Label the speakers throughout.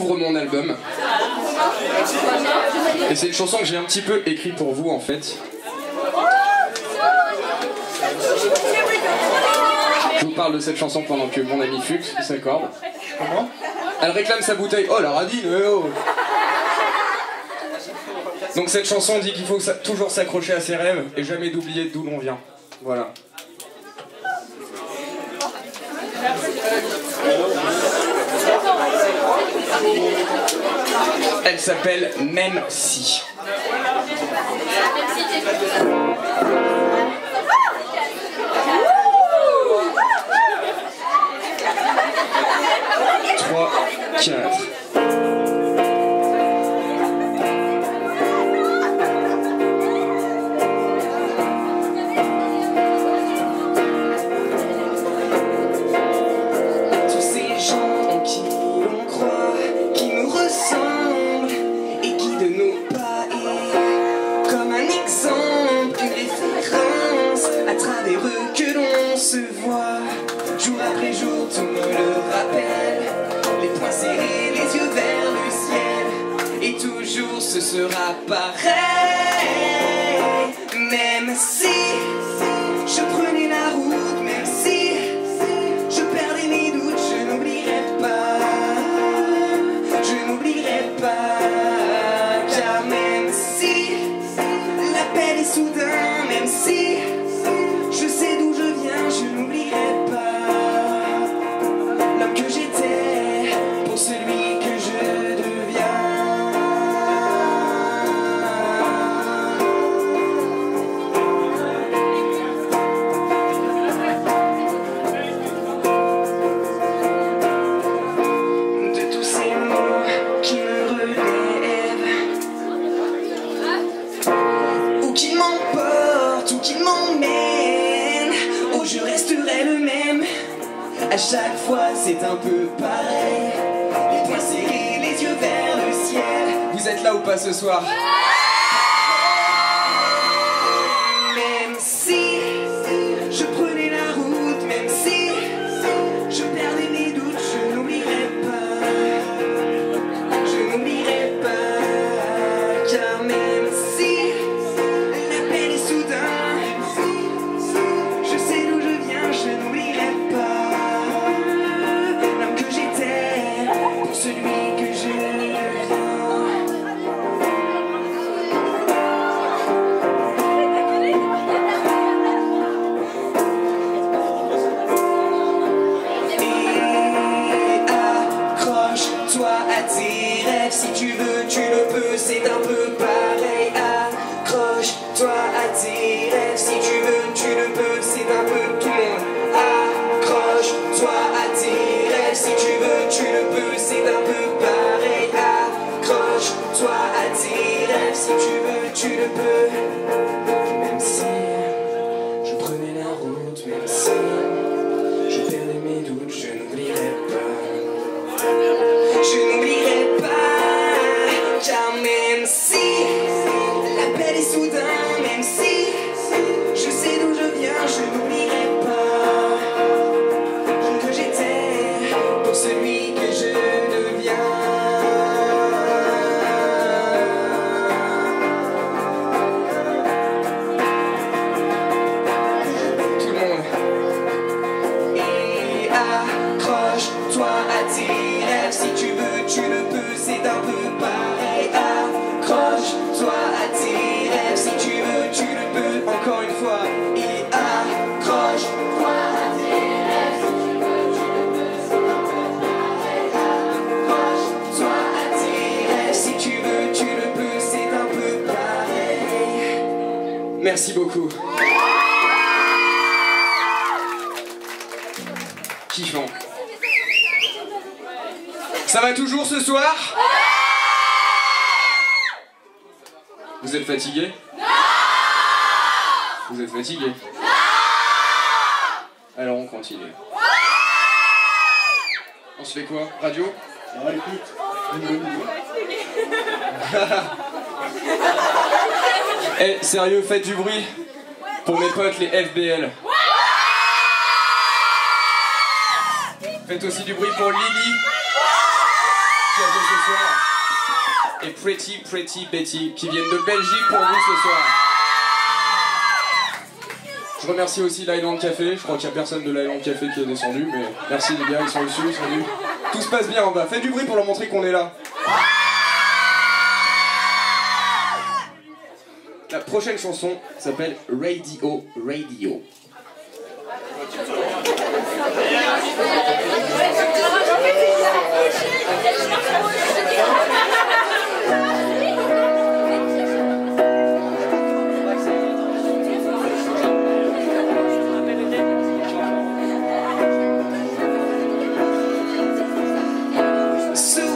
Speaker 1: Ouvre mon album. Et c'est une chanson que j'ai un petit peu écrite pour vous en fait. Je vous parle de cette chanson pendant que mon ami Fux s'accorde. Elle réclame sa bouteille. Oh la radine, eh oh Donc cette chanson dit qu'il faut toujours s'accrocher à ses rêves et jamais d'oublier d'où l'on vient. Voilà. Elle s'appelle Même si. Trois, quatre.
Speaker 2: Sera pareil. Même si je prenais qui m'emportent ou qui m'emmènent oh je resterai le même. À chaque fois c'est un peu pareil. Les poings serrés les yeux vers le ciel.
Speaker 1: Vous êtes là ou pas ce soir?
Speaker 2: La route, même si. Tes rêves si tu veux, tu le peux, c'est un peu pareil. Accroche-toi à tes rêves si tu veux, tu le peux, encore une fois. Et accroche-toi à si tu veux, tu le peux, c'est un peu pareil. Accroche-toi si tu veux, tu le peux, c'est un peu pareil.
Speaker 1: Merci beaucoup. Kiffant. Ça va toujours ce soir Vous êtes fatigué? Vous êtes fatigué? Alors on continue. On se fait quoi? Radio?
Speaker 3: Ah, écoute.
Speaker 1: Eh, sérieux, faites du bruit pour mes potes les FBL. Faites aussi du bruit pour Lily et Pretty Pretty Betty qui viennent de Belgique pour vous ce soir. Je remercie aussi l'Island Café, je crois qu'il n'y a personne de l'Island Café qui est descendu, mais merci les gars, ils sont dessus, ils. Tout se passe bien en bas, faites du bruit pour leur montrer qu'on est là. La prochaine chanson s'appelle Radio Radio.
Speaker 2: soon.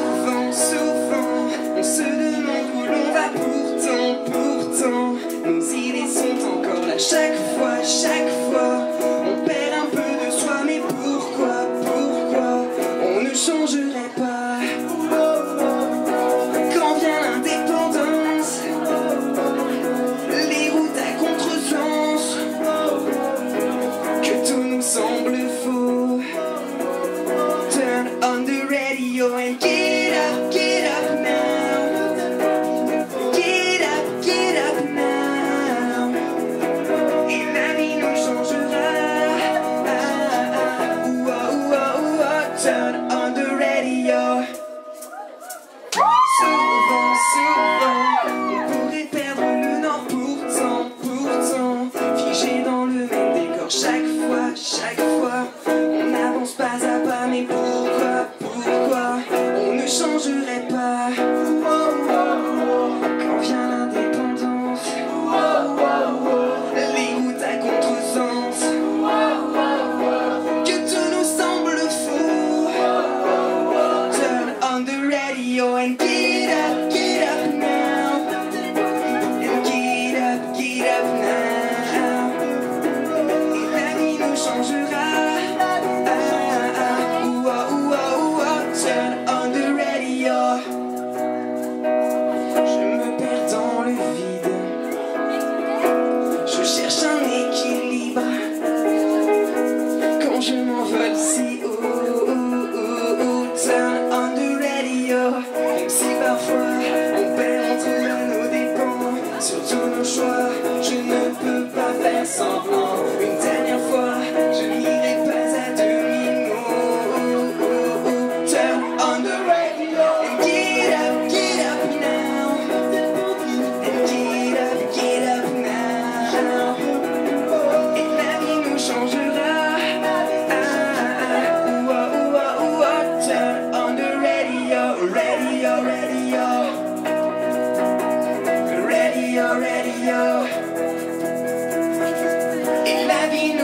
Speaker 2: sur tous nos choix.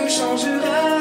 Speaker 2: changera.